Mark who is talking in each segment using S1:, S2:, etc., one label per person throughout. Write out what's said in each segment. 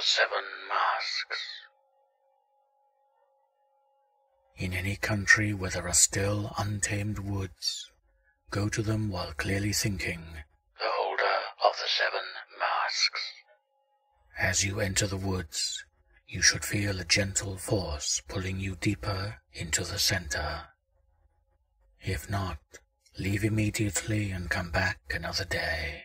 S1: the Seven Masks.
S2: In any country where there are still untamed woods, go to them while clearly thinking.
S1: The holder of the Seven Masks.
S2: As you enter the woods, you should feel a gentle force pulling you deeper into the center. If not, leave immediately and come back another day.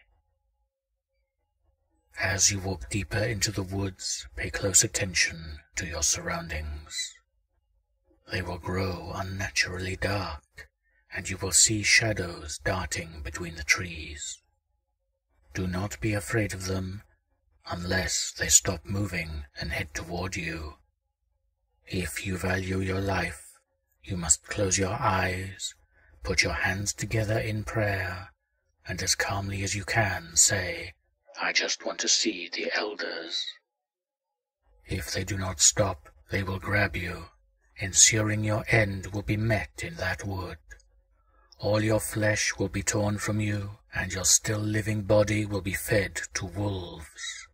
S2: As you walk deeper into the woods, pay close attention to your surroundings. They will grow unnaturally dark, and you will see shadows darting between the trees. Do not be afraid of them unless they stop moving and head toward you. If you value your life, you must close your eyes, put your hands together in prayer, and as calmly as you can say,
S1: I just want to see the elders.
S2: If they do not stop, they will grab you, ensuring your end will be met in that wood. All your flesh will be torn from you, and your still living body will be fed to wolves.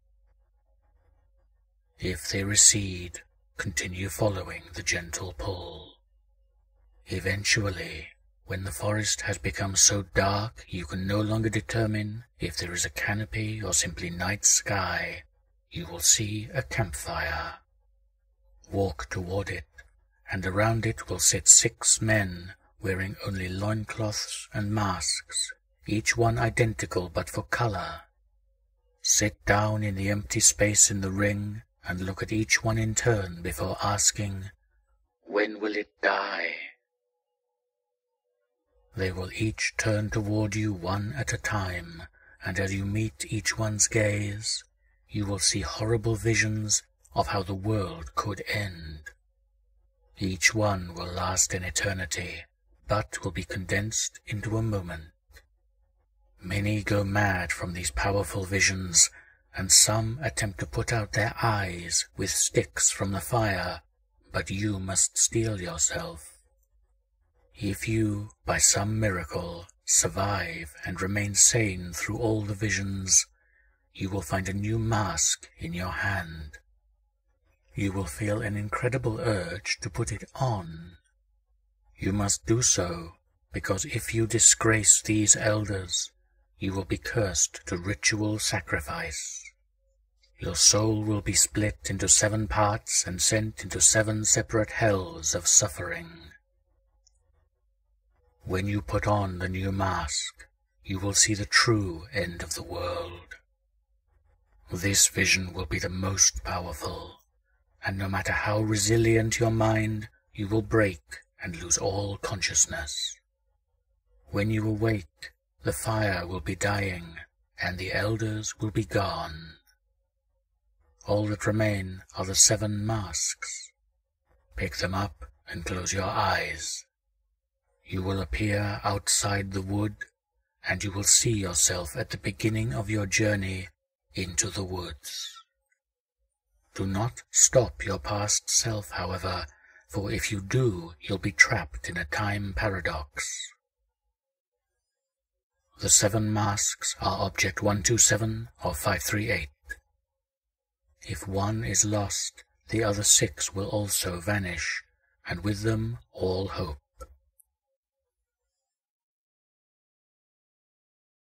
S2: If they recede, continue following the gentle pull. Eventually, when the forest has become so dark you can no longer determine if there is a canopy or simply night sky, you will see a campfire. Walk toward it, and around it will sit six men wearing only loincloths and masks, each one identical but for color. Sit down in the empty space in the ring and look at each one in turn before asking,
S1: When will it die?
S2: They will each turn toward you one at a time, and as you meet each one's gaze, you will see horrible visions of how the world could end. Each one will last an eternity, but will be condensed into a moment. Many go mad from these powerful visions, and some attempt to put out their eyes with sticks from the fire, but you must steel yourself. If you, by some miracle, survive and remain sane through all the visions, you will find a new mask in your hand. You will feel an incredible urge to put it on. You must do so, because if you disgrace these elders, you will be cursed to ritual sacrifice. Your soul will be split into seven parts and sent into seven separate hells of suffering. When you put on the new mask, you will see the true end of the world. This vision will be the most powerful, and no matter how resilient your mind, you will break and lose all consciousness. When you awake, the fire will be dying, and the elders will be gone. All that remain are the seven masks. Pick them up and close your eyes. You will appear outside the wood, and you will see yourself at the beginning of your journey into the woods. Do not stop your past self, however, for if you do, you'll be trapped in a time paradox. The seven masks are object 127 or 538. If one is lost, the other six will also vanish, and with them all hope.